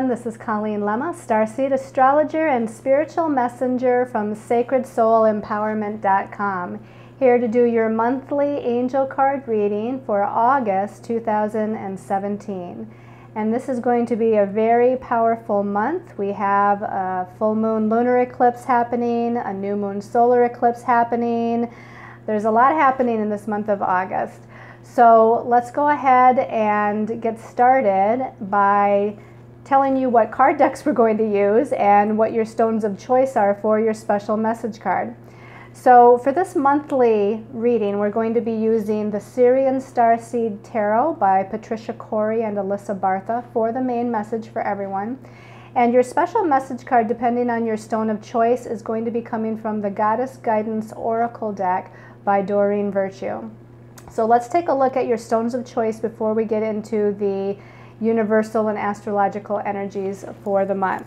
everyone. This is Colleen Lemma, Starseed Astrologer and Spiritual Messenger from SacredSoulEmpowerment.com. Here to do your monthly angel card reading for August 2017. And this is going to be a very powerful month. We have a full moon lunar eclipse happening, a new moon solar eclipse happening. There's a lot happening in this month of August. So let's go ahead and get started by telling you what card decks we're going to use and what your stones of choice are for your special message card. So for this monthly reading, we're going to be using the Sirian Starseed Tarot by Patricia Cori and Alysa Bartha for the main message for everyone. And your special message card, depending on your stone of choice, is going to be coming from the Goddess Guidance Oracle deck by Doreen Virtue. So let's take a look at your stones of choice before we get into the universal and astrological energies for the month.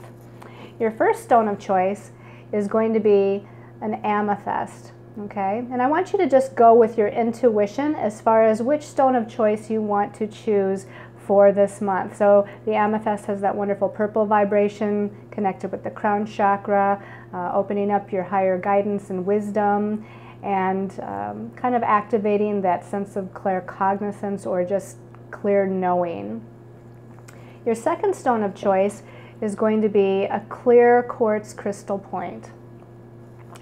Your first stone of choice is going to be an amethyst, okay? And I want you to just go with your intuition as far as which stone of choice you want to choose for this month. So the amethyst has that wonderful purple vibration connected with the crown chakra, uh, opening up your higher guidance and wisdom and um, kind of activating that sense of claircognizance or just clear knowing. Your second stone of choice is going to be a clear quartz crystal point.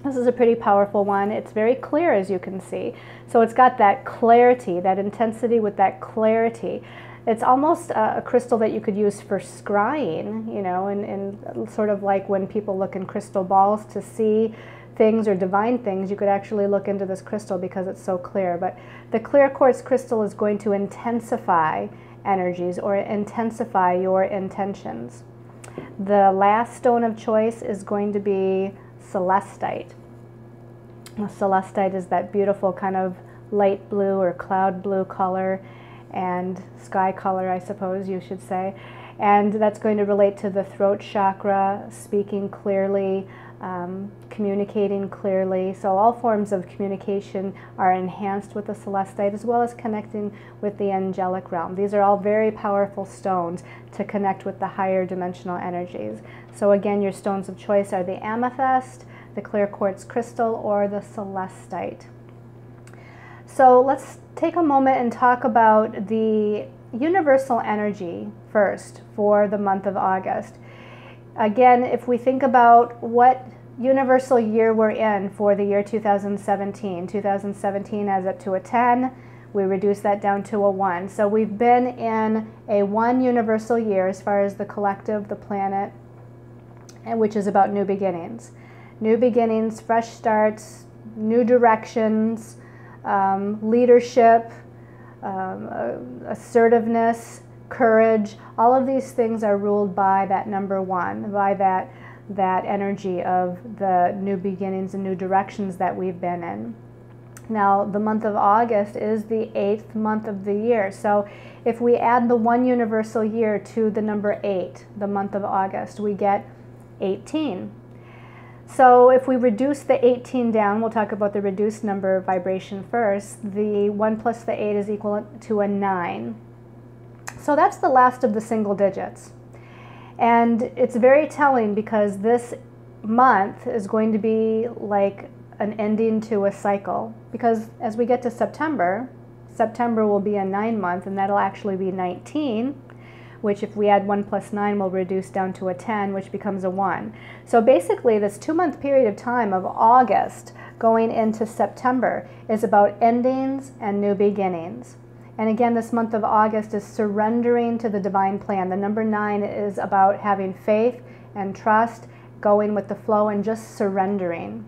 This is a pretty powerful one. It's very clear as you can see. So it's got that clarity, that intensity with that clarity. It's almost a, crystal that you could use for scrying, you know, and, and sort of like when people look in crystal balls to see things or divine things, you could actually look into this crystal because it's so clear. But the clear quartz crystal is going to intensify energies or intensify your intentions. The last stone of choice is going to be celestite. celestite is that beautiful kind of light blue or cloud blue color and sky color, I suppose you should say. And that's going to relate to the throat chakra, speaking clearly, um, communicating clearly. So all forms of communication are enhanced with the celestite as well as connecting with the angelic realm. These are all very powerful stones to connect with the higher dimensional energies. So again, your stones of choice are the amethyst, the clear quartz crystal, or the celestite. So let's take a moment and talk about the universal energy first for the month of August. Again, if we think about what universal year we're in for the year 2017, 2017 as up to a 10, we reduce that down to a 1. So we've been in a 1 universal year as far as the collective, the planet, and which is about new beginnings. New beginnings, fresh starts, new directions, um, leadership, um, uh, assertiveness, courage, all of these things are ruled by that number one, by that, that energy of the new beginnings and new directions that we've been in. Now, the month of August is the eighth month of the year. So, if we add the one universal year to the number eight, the month of August, we get 18. So, if we reduce the 18 down, we'll talk about the reduced number vibration first. The 1 plus the 8 is equal to a 9. So that's the last of the single digits. And it's very telling because this month is going to be like an ending to a cycle. Because as we get to September, September will be a nine month, and that'll actually be 19, which if we add 1 plus 9 will reduce down to a 10, which becomes a 1. So basically, this two month period of time of August going into September is about endings and new beginnings. And again, this month of August is surrendering to the divine plan. The number nine is about having faith and trust, going with the flow, and just surrendering.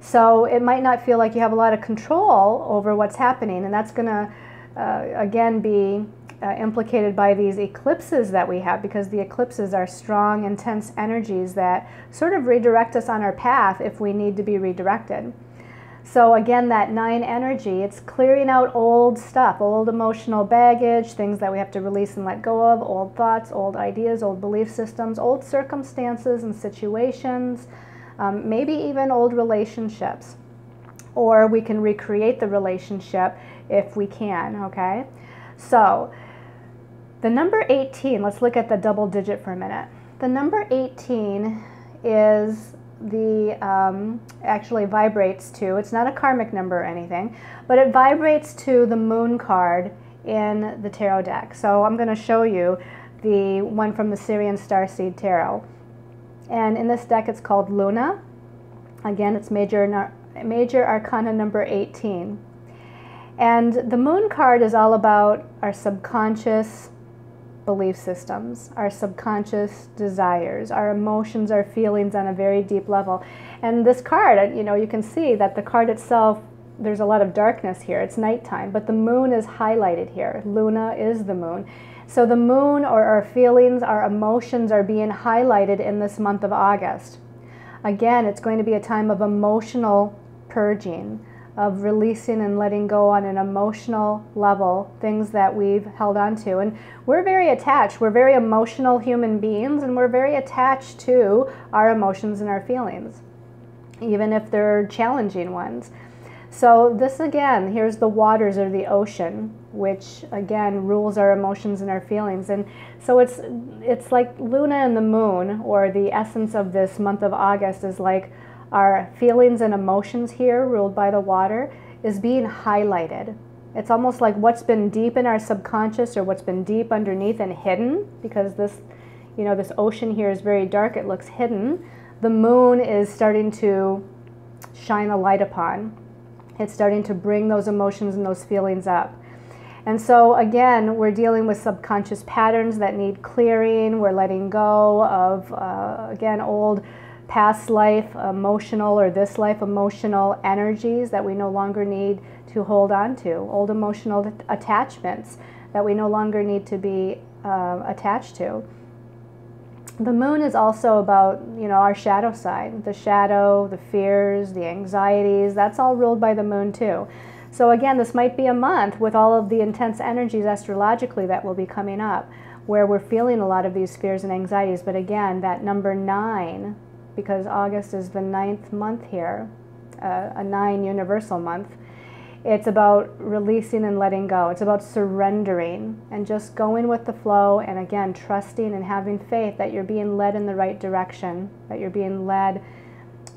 So it might not feel like you have a lot of control over what's happening, and that's going to, uh, again, be uh, implicated by these eclipses that we have because the eclipses are strong, intense energies that sort of redirect us on our path if we need to be redirected. So again, that nine energy, it's clearing out old stuff, old emotional baggage, things that we have to release and let go of, old thoughts, old ideas, old belief systems, old circumstances and situations, um, maybe even old relationships. Or we can recreate the relationship if we can, okay? So The number 18, let's look at the double digit for a minute. The number 18 is the um, actually vibrates to, it's not a karmic number or anything, but it vibrates to the moon card in the tarot deck. So I'm going to show you the one from the Sirian Starseed Tarot. And in this deck it's called Luna. Again, it's major, major arcana number 18. And the moon card is all about our subconscious belief systems, our subconscious desires, our emotions, our feelings on a very deep level. And this card, you know, you can see that the card itself, there's a lot of darkness here. It's nighttime, but the moon is highlighted here. Luna is the moon. So the moon or our feelings, our emotions are being highlighted in this month of August. Again, it's going to be a time of emotional purging of releasing and letting go on an emotional level things that we've held on to. And we're very attached. We're very emotional human beings, and we're very attached to our emotions and our feelings, even if they're challenging ones. So, this again, here's the waters or the ocean, which again rules our emotions and our feelings. And so it's it's like Luna and the moon, or the essence of this month of August is like our feelings and emotions here, ruled by the water, is being highlighted. It's almost like what's been deep in our subconscious or what's been deep underneath and hidden, because this, you know, this ocean here is very dark, it looks hidden. The moon is starting to shine a light upon. It's starting to bring those emotions and those feelings up. And so, again, we're dealing with subconscious patterns that need clearing. We're letting go of, uh, again, old past life emotional or this life emotional energies that we no longer need to hold on to, old emotional attachments that we no longer need to be uh, attached to. The moon is also about, you know, our shadow side, the shadow, the fears, the anxieties, that's all ruled by the moon too. So again, this might be a month with all of the intense energies astrologically that will be coming up where we're feeling a lot of these fears and anxieties. But again, that number nine, because August is the ninth month here, uh, a nine universal month. It's about releasing and letting go. It's about surrendering and just going with the flow and again, trusting and having faith that you're being led in the right direction, that you're being led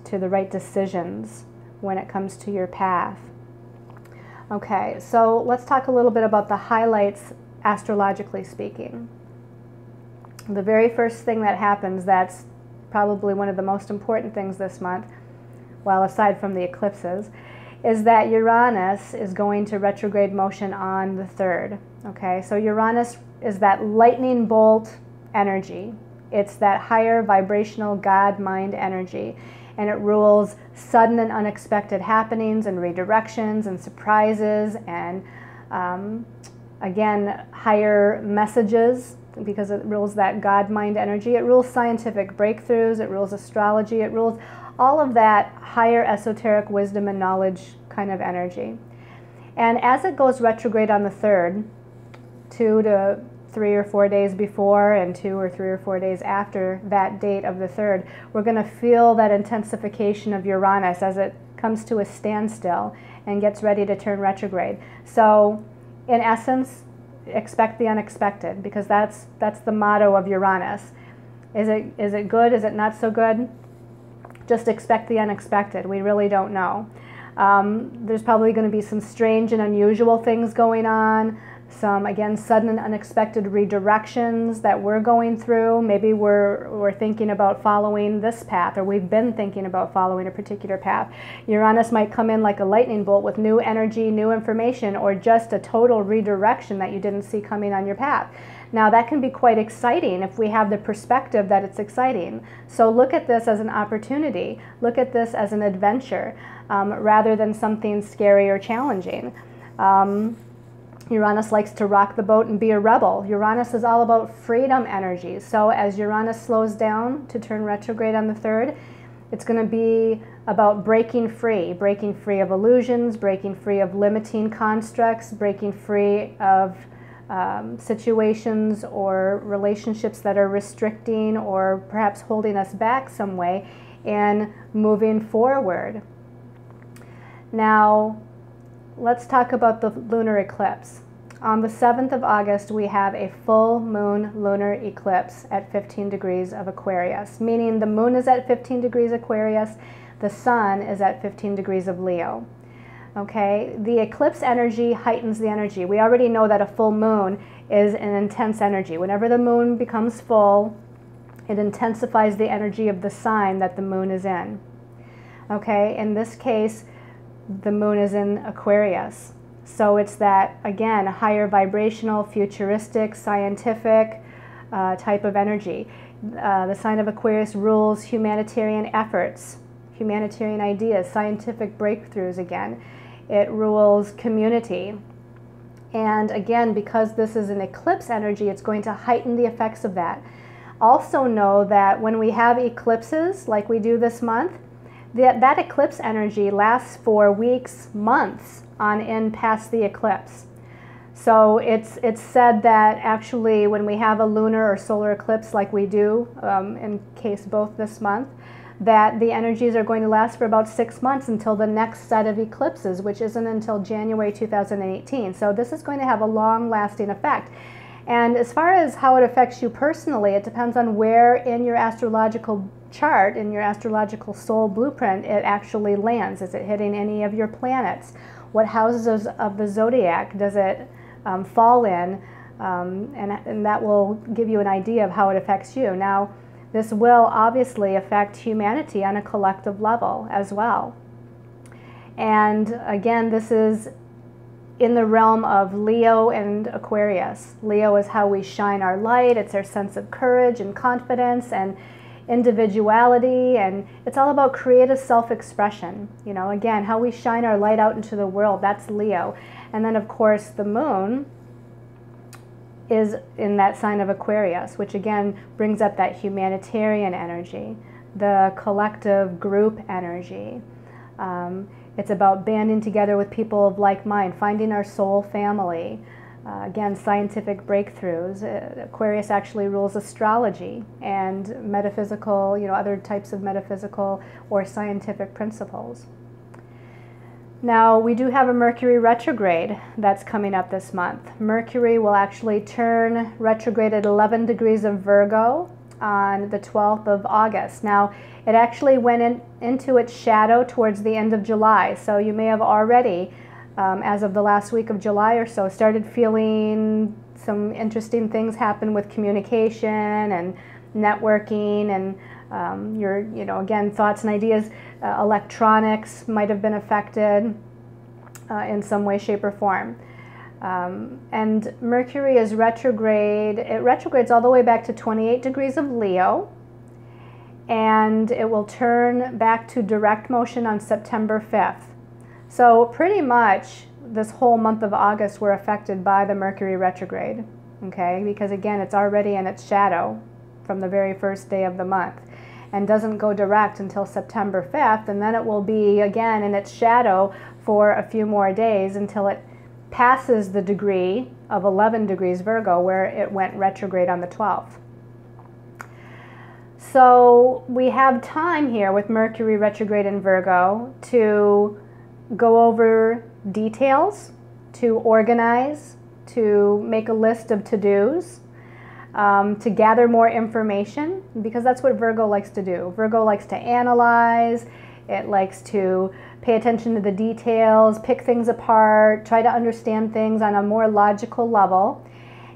to the right decisions when it comes to your path. Okay, so let's talk a little bit about the highlights astrologically speaking. The very first thing that happens that's probably one of the most important things this month, well, aside from the eclipses, is that Uranus is going to retrograde motion on the 3rd. Okay, so Uranus is that lightning bolt energy. It's that higher vibrational God mind energy. And it rules sudden and unexpected happenings and redirections and surprises and, um, again, higher messages because it rules that God mind energy. It rules scientific breakthroughs, it rules astrology, it rules all of that higher esoteric wisdom and knowledge kind of energy. And as it goes retrograde on the 3rd, two to three or four days before and two or three or four days after that date of the 3rd, we're going to feel that intensification of Uranus as it comes to a standstill and gets ready to turn retrograde. So, in essence, expect the unexpected because that's that's the motto of Uranus. Is it is it good? Is it not so good? Just expect the unexpected. We really don't know. Um, there's probably going to be some strange and unusual things going on some again sudden and unexpected redirections that we're going through. Maybe we're we're thinking about following this path or we've been thinking about following a particular path. Uranus might come in like a lightning bolt with new energy new information or just a total redirection that you didn't see coming on your path. Now that can be quite exciting if we have the perspective that it's exciting. So look at this as an opportunity. Look at this as an adventure um, rather than something scary or challenging. Um, Uranus likes to rock the boat and be a rebel. Uranus is all about freedom energy. So as Uranus slows down to turn retrograde on the 3rd, it's going to be about breaking free, breaking free of illusions, breaking free of limiting constructs, breaking free of um, situations or relationships that are restricting or perhaps holding us back some way, and moving forward. Now, let's talk about the lunar eclipse. on the 7th of August, we have a full moon lunar eclipse at 15 degrees of Aquarius, meaning the moon is at 15 degrees Aquarius, the sun is at 15 degrees of Leo. Okay, the eclipse energy heightens the energy. We already know that a full moon is an intense energy. Whenever the moon becomes full, it intensifies the energy of the sign that the moon is in. Okay, in this case, the moon is in Aquarius. So it's that, again, higher vibrational, futuristic, scientific uh, type of energy. Uh, the sign of Aquarius rules humanitarian efforts, humanitarian ideas, scientific breakthroughs again. It rules community. And again, because this is an eclipse energy, it's going to heighten the effects of that. Also know that when we have eclipses, like we do this month, that, that eclipse energy lasts for weeks, months on in past the eclipse. So it's, it's said that actually when we have a lunar or solar eclipse like we do, um, in case both this month, that the energies are going to last for about six months until the next set of eclipses, which isn't until January 2018. So this is going to have a long lasting effect. And as far as how it affects you personally, it depends on where in your astrological chart, in your astrological soul blueprint, it actually lands. Is it hitting any of your planets? What houses of the zodiac does it um, fall in? Um, and, and that will give you an idea of how it affects you. Now, this will obviously affect humanity on a collective level as well. And again, this is in the realm of Leo and Aquarius. Leo is how we shine our light, it's our sense of courage and confidence and individuality and it's all about creative self-expression. You know, again, how we shine our light out into the world, that's Leo. And then of course the moon is in that sign of Aquarius, which again brings up that humanitarian energy, the collective group energy. Um, it's about banding together with people of like mind, finding our soul family. Uh, again, scientific breakthroughs. Uh, Aquarius actually rules astrology and metaphysical, you know, other types of metaphysical or scientific principles. Now, we do have a Mercury retrograde that's coming up this month. Mercury will actually turn retrograde at 11 degrees of Virgo on the 12th of August. Now, it actually went in, into its shadow towards the end of July, so you may have already, um, as of the last week of July or so, started feeling some interesting things happen with communication and networking and um, your, you know, again, thoughts and ideas. Uh, electronics might have been affected uh, in some way, shape, or form. Um, and Mercury is retrograde. It retrogrades all the way back to 28 degrees of Leo, and it will turn back to direct motion on September 5th. So pretty much this whole month of August we're affected by the Mercury retrograde, okay? Because again, it's already in its shadow from the very first day of the month and doesn't go direct until September 5th, and then it will be again in its shadow for a few more days until it passes the degree of 11 degrees Virgo where it went retrograde on the 12th. So we have time here with Mercury retrograde in Virgo to go over details, to organize, to make a list of to-dos, um, to gather more information, because that's what Virgo likes to do. Virgo likes to analyze, it likes to pay attention to the details, pick things apart, try to understand things on a more logical level.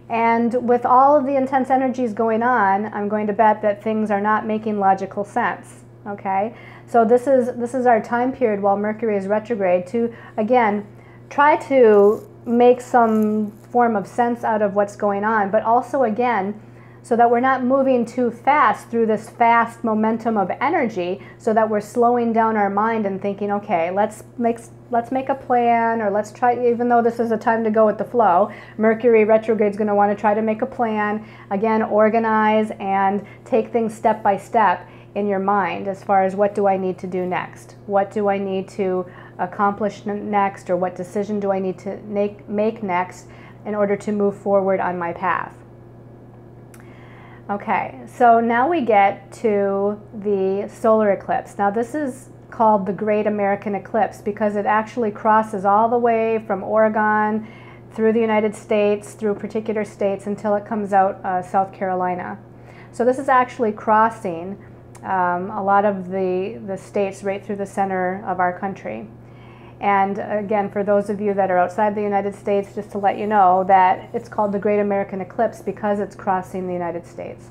And with all of the intense energies going on, I'm going to bet that things are not making logical sense. Okay? So this is this is our time period while Mercury is retrograde to again try to make some form of sense out of what's going on, but also again so that we're not moving too fast through this fast momentum of energy so that we're slowing down our mind and thinking okay let's make let's make a plan or let's try even though this is a time to go with the flow. Mercury retrograde is going to want to try to make a plan. Again organize and take things step by step in your mind as far as what do i need to do next? What do i need to accomplish next or what decision do i need to make, make next in order to move forward on my path Okay, so now we get to the solar eclipse. Now this is called the Great American Eclipse because it actually crosses all the way from Oregon through the United States, through particular states until it comes out uh, South Carolina. So this is actually crossing um, a lot of the, the states right through the center of our country. And again, for those of you that are outside the United States, just to let you know that it's called the Great American Eclipse because it's crossing the United States.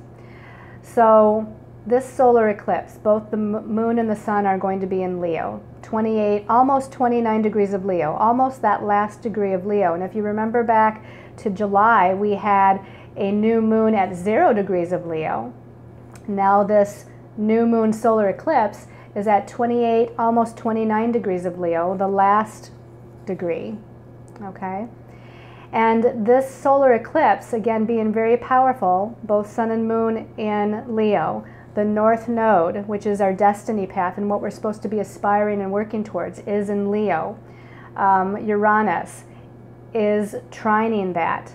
So this solar eclipse, both the moon and the sun are going to be in Leo. 28, almost 29 degrees of Leo, almost that last degree of Leo. And if you remember back to July, we had a new moon at zero degrees of Leo. Now this new moon solar eclipse is at 28, almost 29 degrees of Leo, the last degree, okay? And this solar eclipse, again, being very powerful, both sun and moon in Leo, the north node, which is our destiny path and what we're supposed to be aspiring and working towards, is in Leo. Um, Uranus is trining that,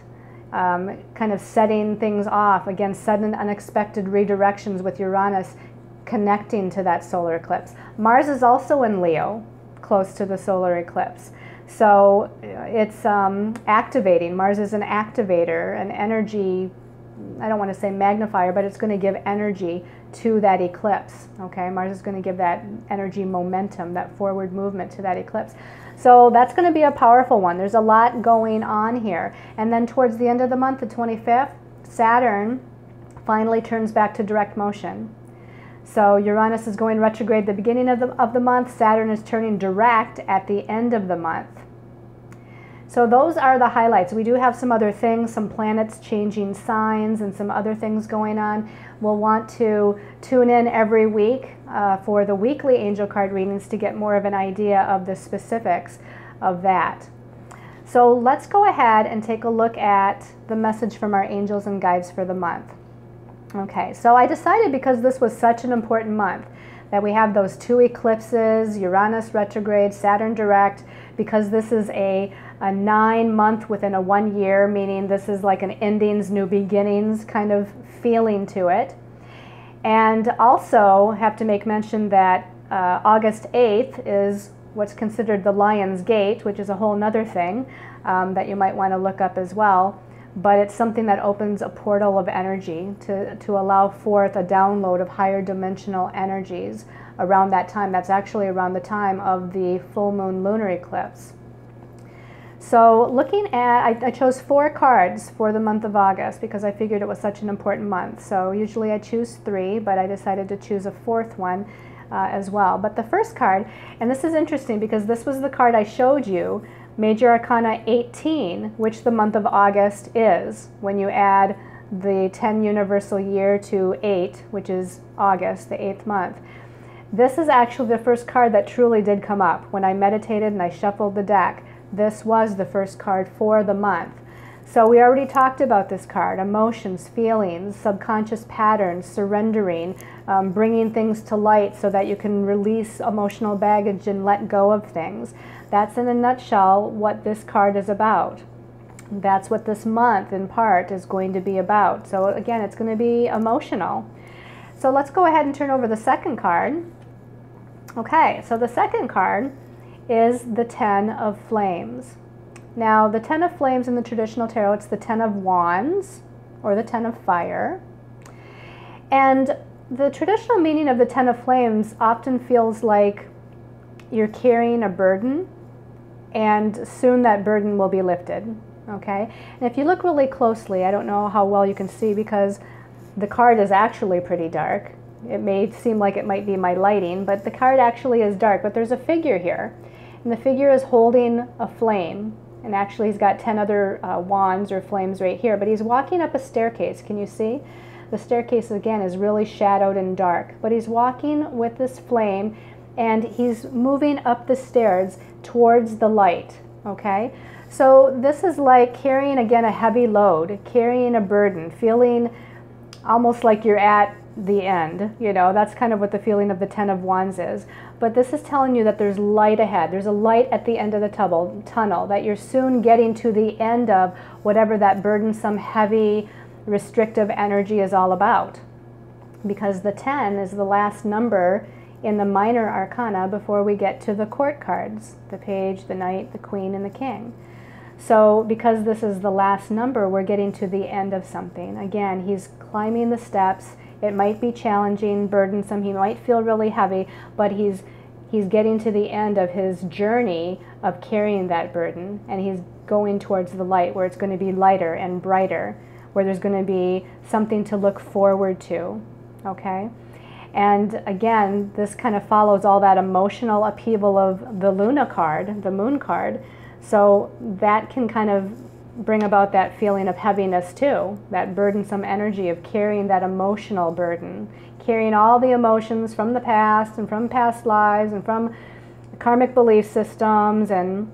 um, kind of setting things off. Again, sudden unexpected redirections with Uranus connecting to that solar eclipse. Mars is also in Leo, close to the solar eclipse. So uh, it's um, activating. Mars is an activator, an energy, I don't want to say magnifier, but it's going to give energy to that eclipse. Okay, Mars is going to give that energy momentum, that forward movement to that eclipse. So that's going to be a powerful one. There's a lot going on here. And then towards the end of the month, the 25th, Saturn finally turns back to direct motion. So Uranus is going retrograde the beginning of the, of the month. Saturn is turning direct at the end of the month. So those are the highlights. We do have some other things, some planets changing signs and some other things going on. We'll want to tune in every week uh, for the weekly angel card readings to get more of an idea of the specifics of that. So let's go ahead and take a look at the message from our angels and guides for the month. Okay, so I decided because this was such an important month that we have those two eclipses, Uranus retrograde, Saturn direct, because this is a, a nine month within a one year, meaning this is like an endings, new beginnings kind of feeling to it. And also have to make mention that uh, August 8th is what's considered the Lion's Gate, which is a whole other thing um, that you might want to look up as well but it's something that opens a portal of energy to, to allow forth a download of higher dimensional energies around that time. That's actually around the time of the full moon lunar eclipse. So, looking at, I, I, chose four cards for the month of August because I figured it was such an important month. So, usually I choose three, but I decided to choose a fourth one uh, as well. But the first card, and this is interesting because this was the card I showed you Major Arcana 18, which the month of August is, when you add the 10 universal year to 8, which is August, the eighth month. This is actually the first card that truly did come up. When I meditated and I shuffled the deck, this was the first card for the month. So we already talked about this card, emotions, feelings, subconscious patterns, surrendering, um, bringing things to light so that you can release emotional baggage and let go of things. That's in a nutshell what this card is about. That's what this month in part is going to be about. So again, it's going to be emotional. So let's go ahead and turn over the second card. Okay, so the second card is the Ten of Flames. Now, the Ten of Flames in the traditional tarot, it's the Ten of Wands or the Ten of Fire. And the traditional meaning of the Ten of Flames often feels like you're carrying a burden and soon that burden will be lifted. Okay? And if you look really closely, I don't know how well you can see because the card is actually pretty dark. It may seem like it might be my lighting, but the card actually is dark. But there's a figure here, and the figure is holding a flame. And actually, he's got 10 other uh, wands or flames right here, but he's walking up a staircase. Can you see? The staircase, again, is really shadowed and dark, but he's walking with this flame and he's moving up the stairs towards the light, okay? So this is like carrying, again, a heavy load, carrying a burden, feeling almost like you're at the end. You know, that's kind of what the feeling of the Ten of Wands is. But this is telling you that there's light ahead. There's a light at the end of the tunnel, tunnel that you're soon getting to the end of whatever that burdensome, heavy, restrictive energy is all about. Because the 10 is the last number in the minor arcana before we get to the court cards the page, the knight, the queen, and the king. So because this is the last number, we're getting to the end of something. Again, he's climbing the steps. It might be challenging, burdensome. He might feel really heavy, but he's he's getting to the end of his journey of carrying that burden and he's going towards the light where it's going to be lighter and brighter, where there's going to be something to look forward to. Okay? And again, this kind of follows all that emotional upheaval of the Luna card, the moon card. So that can kind of bring about that feeling of heaviness too, that burdensome energy of carrying that emotional burden, carrying all the emotions from the past and from past lives and from karmic belief systems and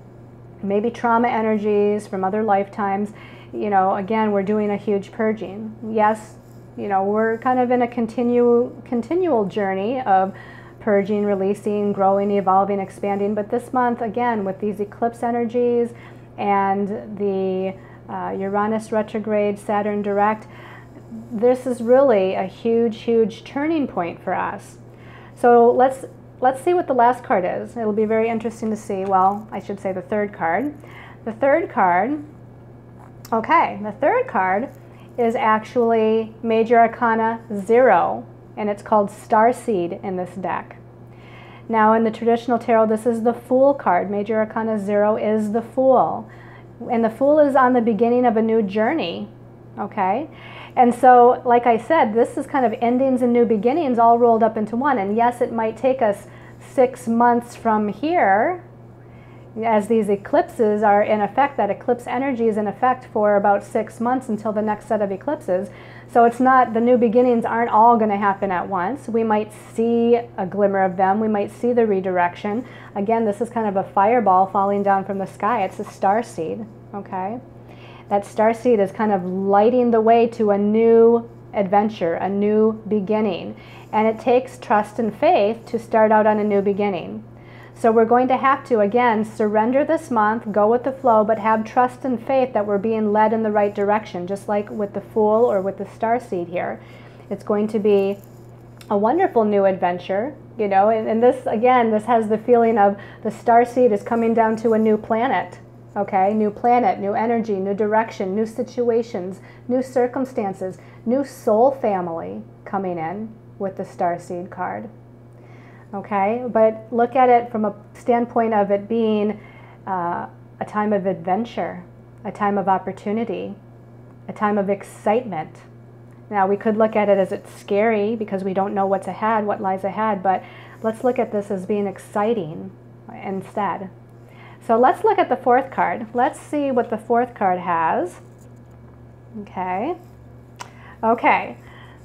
maybe trauma energies from other lifetimes. You know, again, we're doing a huge purging. Yes, you know, we're kind of in a continue, continual journey of purging, releasing, growing, evolving, expanding. But this month, again, with these eclipse energies and the uh, Uranus retrograde, Saturn direct, this is really a huge, huge turning point for us. So let's let's see what the last card is. It'll be very interesting to see. Well, I should say the third card. The third card. Okay, the third card is actually Major Arcana 0, and it's called Starseed in this deck. Now, in the traditional tarot, this is the Fool card. Major Arcana 0 is the Fool. And the Fool is on the beginning of a new journey, okay? And so, like I said, this is kind of endings and new beginnings all rolled up into one. And yes, it might take us six months from here as these eclipses are in effect, that eclipse energy is in effect for about six months until the next set of eclipses. So it's not, the new beginnings aren't all going to happen at once. We might see a glimmer of them. We might see the redirection. Again, this is kind of a fireball falling down from the sky. It's a star seed, okay? That star seed is kind of lighting the way to a new adventure, a new beginning. And it takes trust and faith to start out on a new beginning. So we're going to have to, again, surrender this month, go with the flow, but have trust and faith that we're being led in the right direction, just like with the Fool or with the Star Seed here. It's going to be a wonderful new adventure, you know, and, and this, again, this has the feeling of the Star Seed is coming down to a new planet, okay? New planet, new energy, new direction, new situations, new circumstances, new soul family coming in with the Star Seed card okay? But look at it from a standpoint of it being uh, a time of adventure, a time of opportunity, a time of excitement. Now, we could look at it as it's scary because we don't know what's ahead, what lies ahead, but let's look at this as being exciting instead. So let's look at the fourth card. Let's see what the fourth card has. Okay. Okay.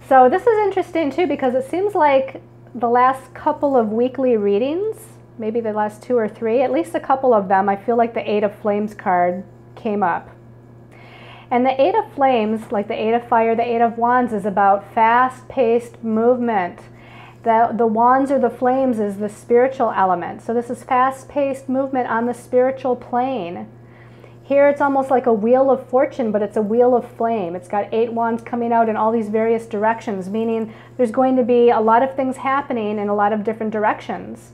So this is interesting too because it seems like the last couple of weekly readings, maybe the last two or three, at least a couple of them, I feel like the Eight of Flames card came up. And the Eight of Flames, like the Eight of Fire, the Eight of Wands, is about fast paced movement. The, the wands or the flames is the spiritual element. So this is fast paced movement on the spiritual plane. Here it's almost like a wheel of fortune, but it's a wheel of flame. It's got eight wands coming out in all these various directions, meaning there's going to be a lot of things happening in a lot of different directions.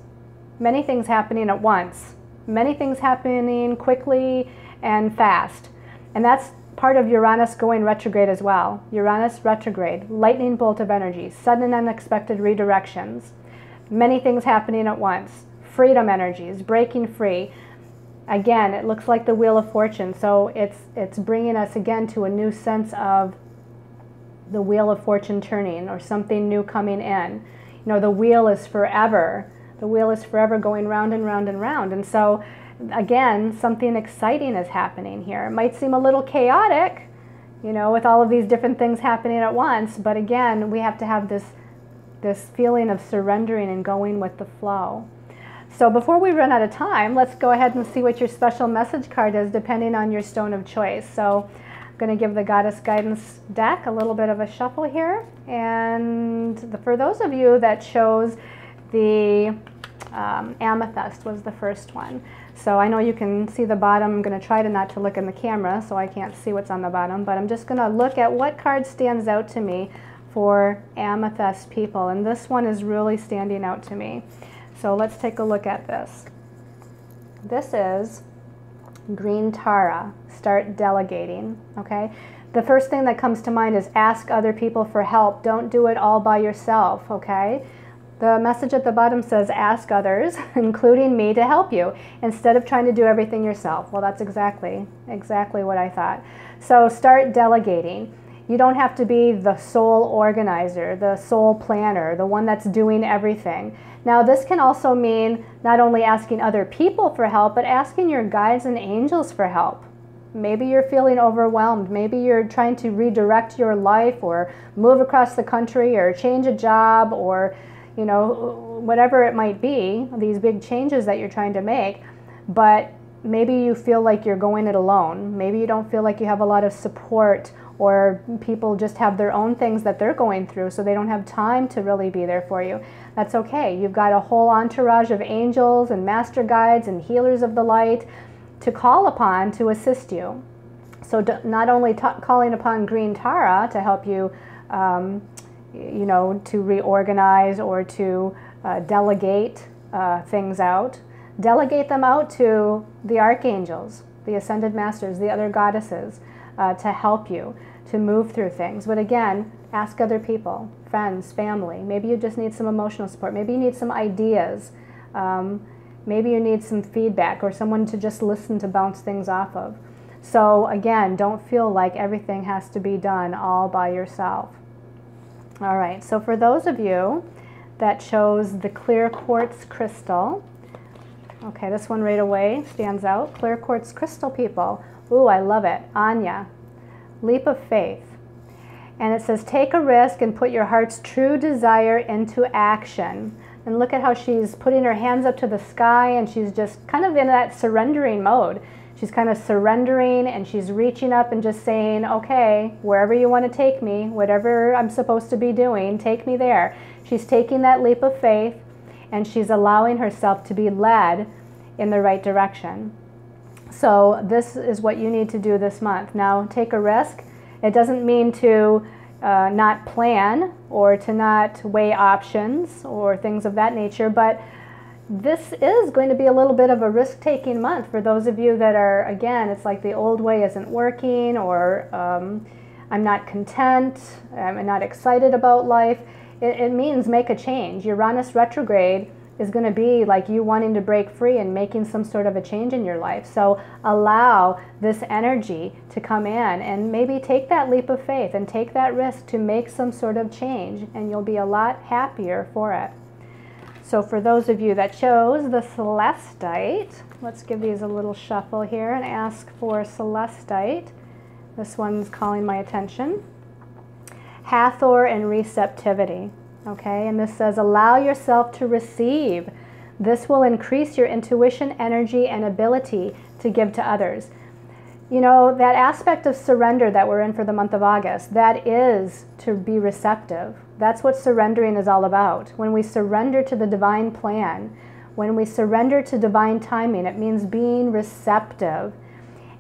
Many things happening at once. Many things happening quickly and fast. And that's part of Uranus going retrograde as well. Uranus retrograde, lightning bolt of energy, sudden and unexpected redirections. Many things happening at once. Freedom energies, breaking free again, it looks like the Wheel of Fortune. So it's, it's bringing us again to a new sense of the Wheel of Fortune turning or something new coming in. You know, the wheel is forever. The wheel is forever going round and round and round. And so, again, something exciting is happening here. It might seem a little chaotic, you know, with all of these different things happening at once. But again, we have to have this, this feeling of surrendering and going with the flow. So before we run out of time, let's go ahead and see what your special message card is depending on your stone of choice. So I'm going to give the Goddess Guidance deck a little bit of a shuffle here. And the, for those of you that chose the um, Amethyst was the first one. So I know you can see the bottom. I'm going to try to not to look in the camera so I can't see what's on the bottom. But I'm just going to look at what card stands out to me for Amethyst people. And this one is really standing out to me. So let's take a look at this. This is green Tara, start delegating, okay? The first thing that comes to mind is ask other people for help. Don't do it all by yourself, okay? The message at the bottom says ask others, including me, to help you instead of trying to do everything yourself. Well, that's exactly exactly what I thought. So start delegating. You don't have to be the sole organizer, the sole planner, the one that's doing everything. Now, this can also mean not only asking other people for help, but asking your guides and angels for help. Maybe you're feeling overwhelmed. Maybe you're trying to redirect your life or move across the country or change a job or, you know, whatever it might be, these big changes that you're trying to make. But maybe you feel like you're going it alone. Maybe you don't feel like you have a lot of support or people just have their own things that they're going through so they don't have time to really be there for you. That's okay. You've got a whole entourage of angels and master guides and healers of the light to call upon to assist you. So not only calling upon Green Tara to help you, um, you know, to reorganize or to uh, delegate uh, things out, delegate them out to the archangels, the ascended masters, the other goddesses uh, to help you to move through things. But again, ask other people, friends, family. Maybe you just need some emotional support. Maybe you need some ideas. Um, maybe you need some feedback or someone to just listen to bounce things off of. So again, don't feel like everything has to be done all by yourself. All right, so for those of you that chose the clear quartz crystal, okay, this one right away stands out. Clear quartz crystal people. Ooh, I love it. Aine, leap of faith. And it says, take a risk and put your heart's true desire into action. And look at how she's putting her hands up to the sky and she's just kind of in that surrendering mode. She's kind of surrendering and she's reaching up and just saying, okay, wherever you want to take me, whatever I'm supposed to be doing, take me there. She's taking that leap of faith and she's allowing herself to be led in the right direction. So this is what you need to do this month. Now take a risk. It doesn't mean to uh, not plan or to not weigh options or things of that nature, but this is going to be a little bit of a risk-taking month for those of you that are, again, it's like the old way isn't working or um, I'm not content, I'm not excited about life. It, it means make a change. Uranus retrograde is going to be like you wanting to break free and making some sort of a change in your life. So allow this energy to come in and maybe take that leap of faith and take that risk to make some sort of change, and you'll be a lot happier for it. So for those of you that chose the Celestite, let's give these a little shuffle here and ask for Celestite. This one's calling my attention. Hathor and receptivity. Okay, and this says, allow yourself to receive. This will increase your intuition, energy, and ability to give to others. You know, that aspect of surrender that we're in for the month of August, that is to be receptive. That's what surrendering is all about. When we surrender to the divine plan, when we surrender to divine timing, it means being receptive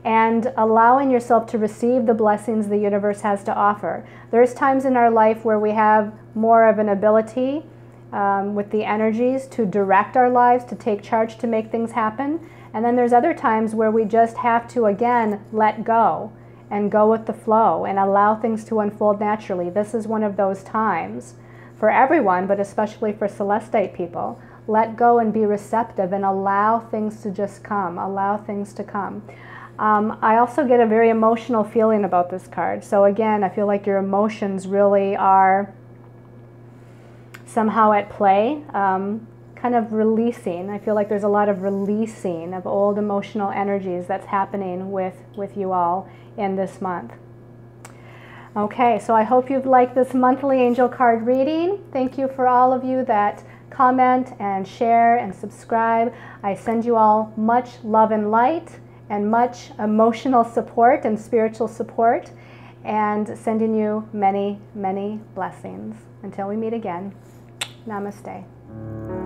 and allowing yourself to receive the blessings the universe has to offer. There's times in our life where we have more of an ability um, with the energies to direct our lives, to take charge, to make things happen. And then there's other times where we just have to, again, let go and go with the flow and allow things to unfold naturally. This is one of those times for everyone, but especially for Celestite people. Let go and be receptive and allow things to just come, allow things to come. Um, I also get a very emotional feeling about this card. So again, I feel like your emotions really are somehow at play, um, kind of releasing. I feel like there's a lot of releasing of old emotional energies that's happening with, with you all in this month. Okay, so I hope you've liked this monthly angel card reading. Thank you for all of you that comment and share and subscribe. I send you all much love and light and much emotional support and spiritual support, and sending you many, many blessings. Until we meet again, namaste.